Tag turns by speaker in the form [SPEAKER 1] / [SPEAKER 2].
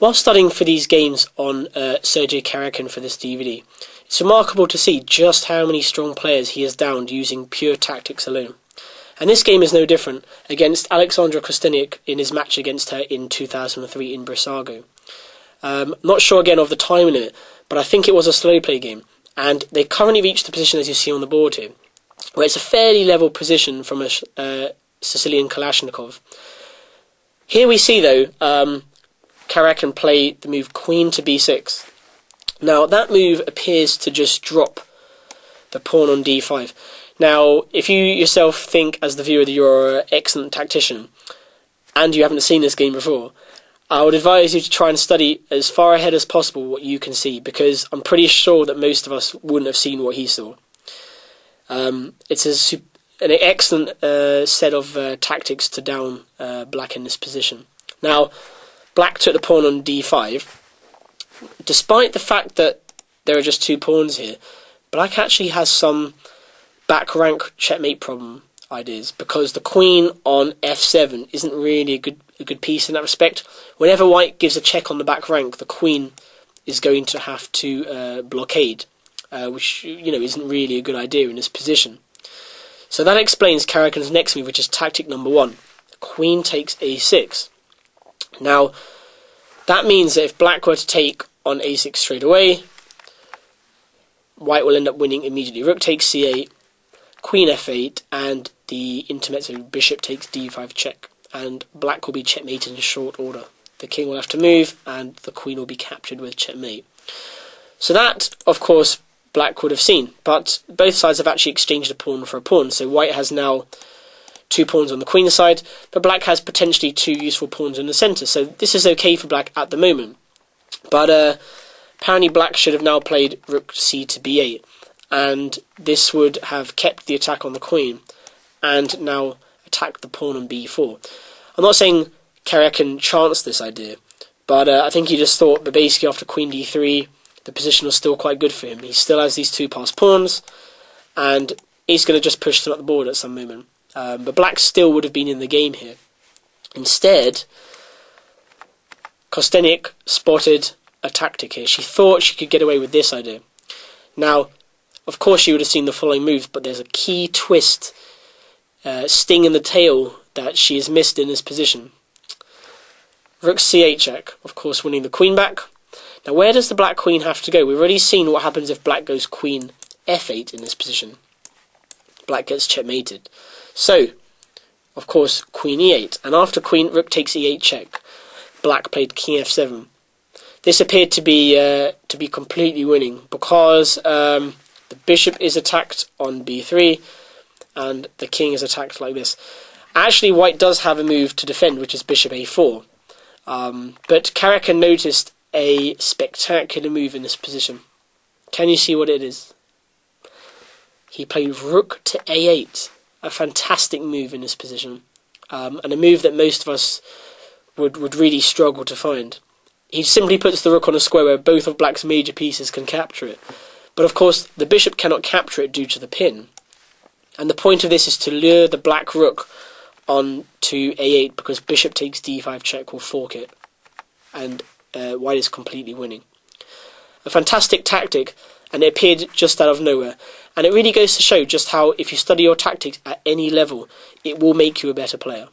[SPEAKER 1] While studying for these games on uh, Sergey Karjakin for this DVD, it's remarkable to see just how many strong players he has downed using pure tactics alone. And this game is no different against Alexandra Kosteniuk in his match against her in 2003 in Brissago. Um, not sure again of the time limit, but I think it was a slow play game. And they currently reach the position as you see on the board here, where it's a fairly level position from a uh, Sicilian Kalashnikov. Here we see, though, um, Karjakin play the move Queen to b6. Now, that move appears to just drop the pawn on d5. Now, if you yourself think, as the viewer, that you're an excellent tactician, and you haven't seen this game before, I would advise you to try and study as far ahead as possible what you can see, because I'm pretty sure that most of us wouldn't have seen what he saw. Um, it's a, an excellent uh, set of uh, tactics to down uh, black in this position. Now, black took the pawn on d5. Despite the fact that there are just two pawns here, black actually has some back rank checkmate problem ideas because the queen on f7 isn't really a good a good piece in that respect. Whenever white gives a check on the back rank, the queen is going to have to uh, blockade, uh, which you know isn't really a good idea in this position. So that explains Karjakin's next move, which is tactic number one. Queen takes a6. Now, that means that if black were to take on a6 straight away, white will end up winning immediately. Rook takes c8, queen f8, and the intermezzo bishop takes d5 check. And black will be checkmated in short order. The king will have to move, and the queen will be captured with checkmate. So that, of course, black would have seen. But both sides have actually exchanged a pawn for a pawn. So white has now two pawns on the queen side, but black has potentially two useful pawns in the centre. So this is okay for black at the moment. But uh, apparently black should have now played rook c to b8, and this would have kept the attack on the queen, and now attacked the pawn on b4. I'm not saying Karjakin chanced this idea, but uh, I think he just thought that basically after queen d3, the position was still quite good for him. He still has these two passed pawns, and he's going to just push them up the board at some moment. Um, but black still would have been in the game here. Instead, Kosteniuk spotted a tactic here. She thought she could get away with this idea. Now, of course, she would have seen the following moves, but there's a key twist, uh, sting in the tail that she has missed in this position. Rook c8 check, of course, winning the queen back. Now, where does the black queen have to go? We've already seen what happens if black goes queen f8 in this position. Black gets checkmated. So, of course, queen e8, and after queen rook takes e8 check, black played king f7. This appeared to be uh, to be completely winning because um, the bishop is attacked on b3, and the king is attacked like this. Actually, white does have a move to defend, which is bishop a4. Um, but Karjakin noticed a spectacular move in this position. Can you see what it is? He played rook to a8 a fantastic move in this position, um, and a move that most of us would, would really struggle to find. He simply puts the rook on a square where both of black's major pieces can capture it. But of course, the bishop cannot capture it due to the pin. And the point of this is to lure the black rook on to a8 because bishop takes d5 check will fork it. And uh, white is completely winning. A fantastic tactic, and it appeared just out of nowhere. And it really goes to show just how, if you study your tactics at any level, it will make you a better player.